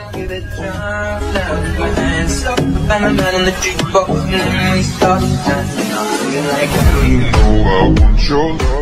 I give it a try. Now my hands up, and I'm out on the jukebox, and then we start dancing. I'm looking like, You know I want your love.